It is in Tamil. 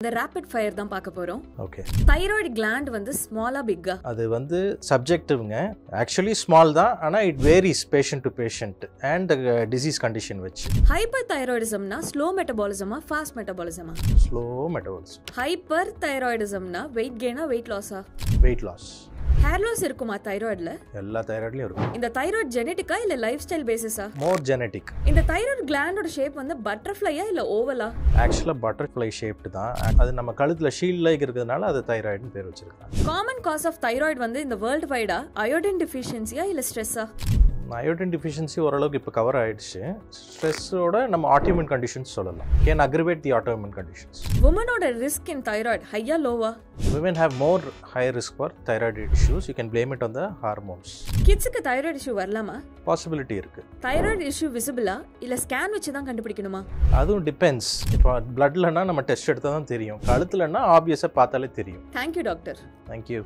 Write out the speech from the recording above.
இந்த ரேபிட் ஃபயர் தான் பார்க்க போறோம். ஓகே தைராய்டு கிளாண்ட் வந்து ஸ்மாலா பிக்கா அது வந்து சப்ஜெக்டிவ்ங்க ஆக்சுவலி ஸ்மால் தான் ஆனால் it varies patient to patient and disease condition வச்சு. ஹைப்பர் தைராய்டிசம்னா ஸ்லோ மெட்டபாலிசமா ஃபாஸ்ட் மெட்டபாலிசமா ஸ்லோ மெட்டபால்ஸ் ஹைப்பர் தைராய்டிசம்னா வெயிட் கெயினா வெயிட் லாஸா வெயிட் லாஸ் ஹேர் லாஸ் இருக்குமா தைராய்டுல எல்லா தைராய்ட்லையும் இருக்கும். இந்த தைராய்டு ஜெனட்டிக்கா இல்ல லைஃப் ஸ்டைல் பேசிஸா மோர் ஜெனட்டிக் இந்த தைராய்டு கிளாண்டோட ஷேப் வந்து பட்டர்ஃப்ளையா இல்ல ஓவலா ஆக்சுவலாக பட்டர்ஃப்ளை ஷேப்டு தான். அது நம்ம கழுத்தில் ஷீல்டில் இருக்கிறதுனால அது தைராய்டுன்னு பேர் வச்சிருக்காங்க. காமன் காஸ் ஆஃப் தைராய்டு வந்து இந்த வேர்ல்டு வைடா அயோடின் டிஃபிஷியன்சியா இல்ல ஸ்ட்ரெஸ்ஸா அயோடின் டிஃபிஷியன்சி ஓரளவுக்கு இப்போ கவர் ஆயிடுச்சு. ஸ்ட்ரெஸ்ஸோட நம்ம ஆட்டோமின் கண்டிஷன்ஸ் சொல்லலாம். Can aggravate the autoimmune conditions உமனோட risk in thyroid ஹையா லோவா women have more high risk for thyroid issues. You can blame it on the hormones. கிட்ஸுக்கு தைராய்டு இஷ்யூ வரலாமா? Possibility இருக்கு. தைராய்டு இஷ்யூ விசிபிளா இல்ல ஸ்கேன் வச்சு தான் கண்டுபிடிக்கணுமா? அதுவும் டிபெண்ட்ஸ் இப்போ பிளட்லனா நம்ம டெஸ்ட் எடுத்தால் தான் தெரியும். கழுத்துலன்னா ஆப்வியஸாக பார்த்தாலே தெரியும். Thank you doctor thank you